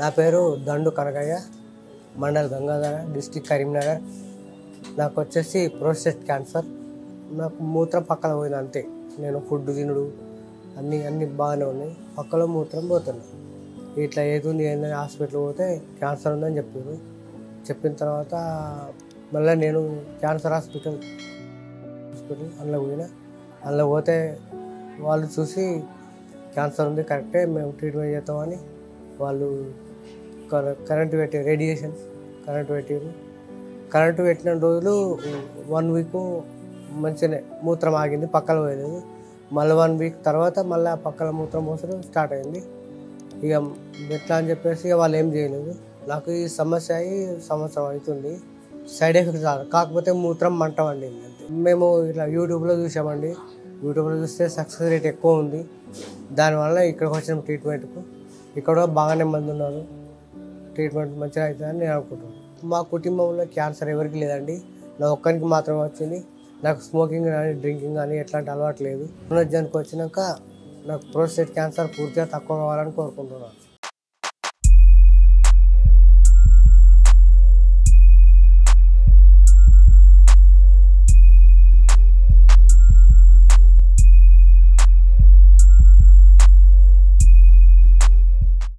నా పేరు దండు కనకయ్య మండల్ గంగాధర డిస్టిక్ కరీంనగర్. నాకు వచ్చేసి ప్రోస్టేట్ క్యాన్సర్ నాకు మూత్రం పక్కన పోయింది అంతే. నేను ఫుడ్ తినుడు అన్నీ అన్నీ బాగానే ఉన్నాయి. పక్కలో మూత్రం పోతుంది. ఇట్లా ఏదుంది ఏందని హాస్పిటల్ పోతే క్యాన్సర్ ఉందని చెప్పారు. చెప్పిన తర్వాత మళ్ళీ నేను క్యాన్సర్ హాస్పిటల్ హాస్పిటల్ అందులో పోయిన. అందులో పోతే వాళ్ళు చూసి క్యాన్సర్ ఉంది కరెక్టే మేము ట్రీట్మెంట్ చేస్తామని వాళ్ళు కరెంటు పెట్టి రేడియేషన్ కరెంటు పెట్టారు కరెంటు పెట్టిన రోజులు వన్ వీక్ మంచిగానే మూత్రం ఆగింది పక్కన పోయలేదు మళ్ళీ వన్ వీక్ తర్వాత మళ్ళీ పక్కన మూత్రం పోసడం స్టార్ట్ అయింది. ఇక ఎట్లా అని చెప్పేసి ఇక వాళ్ళు ఏం చేయలేదు. నాకు ఈ సమస్య అయి సంవత్సరం అవుతుంది. సైడ్ ఎఫెక్ట్స్ రాదు. కాకపోతే మూత్రం మంట వండింది మేము ఇట్లా యూట్యూబ్లో చూసామండి. యూట్యూబ్లో చూస్తే సక్సెస్ రేట్ ఎక్కువ ఉంది. దానివల్ల ఇక్కడికి వచ్చిన ట్రీట్మెంట్కు ఇక్కడ బాగానే మంది ఉన్నారు ట్రీట్మెంట్ మంచిగా అవుతుందని నేను అనుకుంటున్నాను. మా కుటుంబంలో క్యాన్సర్ ఎవరికి లేదండి. నా ఒక్కరికి మాత్రమే వచ్చింది. నాకు స్మోకింగ్ కానీ డ్రింకింగ్ కానీ ఎట్లాంటి అలవాటు లేదు. పునర్జన్కి వచ్చినాక నాకు ప్రోస్టేట్ క్యాన్సర్ పూర్తిగా తక్కువ కావాలని కోరుకుంటున్నాను.